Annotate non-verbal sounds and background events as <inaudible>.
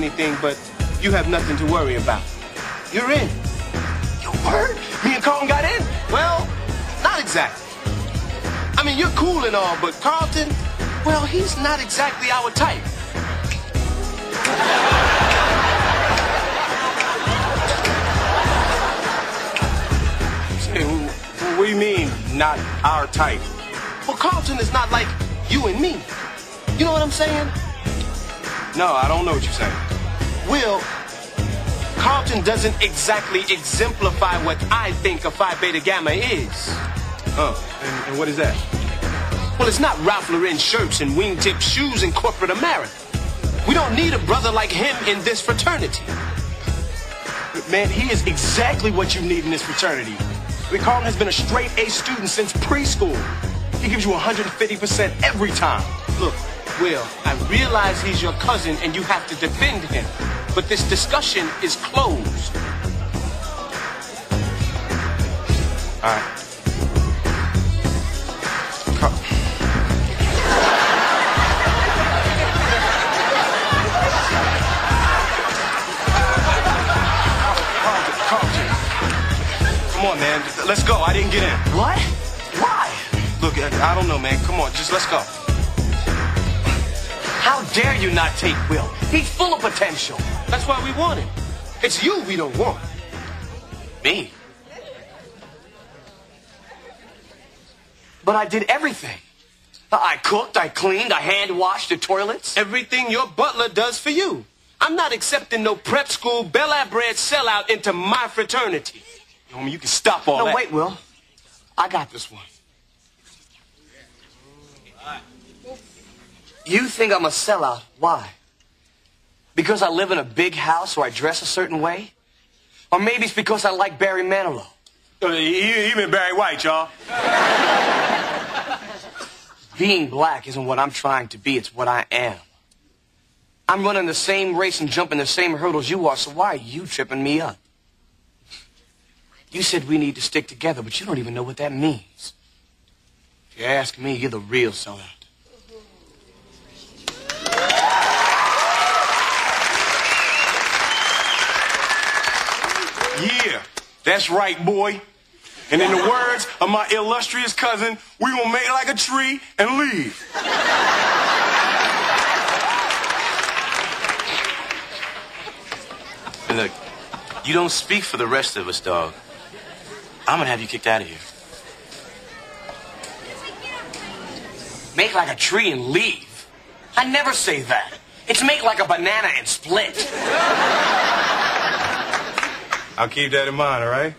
anything, but you have nothing to worry about. You're in. Your word? Me and Carlton got in? Well, not exactly. I mean, you're cool and all, but Carlton, well, he's not exactly our type. Say, What do you mean, not our type? Well, Carlton is not like you and me. You know what I'm saying? No, I don't know what you're saying. Will, Carlton doesn't exactly exemplify what I think a Phi Beta Gamma is. Oh, and, and what is that? Well, it's not Ralph Lauren shirts and wingtip shoes in corporate America. We don't need a brother like him in this fraternity. Man, he is exactly what you need in this fraternity. Carlton has been a straight A student since preschool. He gives you 150% every time. Look, Will, I realize he's your cousin and you have to defend him. But this discussion is closed. All right. Car- Carlton, Carlton. Come on, man. Let's go. I didn't get in. What? Why? Look, I, I don't know, man. Come on, just let's go. How dare you not take Will? He's full of potential. That's why we want him. It's you we don't want. Me? But I did everything. I cooked, I cleaned, I hand washed the toilets. Everything your butler does for you. I'm not accepting no prep school Bel Air bred sellout into my fraternity. Homie, you can stop all No, that. wait, Will. I got this one. You think I'm a sellout. Why? Because I live in a big house or I dress a certain way? Or maybe it's because I like Barry Manilow. Uh, been Barry White, y'all. <laughs> Being black isn't what I'm trying to be, it's what I am. I'm running the same race and jumping the same hurdles you are, so why are you tripping me up? You said we need to stick together, but you don't even know what that means. If you ask me, you're the real sellout. Yeah, that's right, boy. And in the words of my illustrious cousin, we gonna make like a tree and leave. Look, you don't speak for the rest of us, dog. I'm gonna have you kicked out of here. Make like a tree and leave. I never say that. It's make like a banana and split. I'll keep that in mind, all right?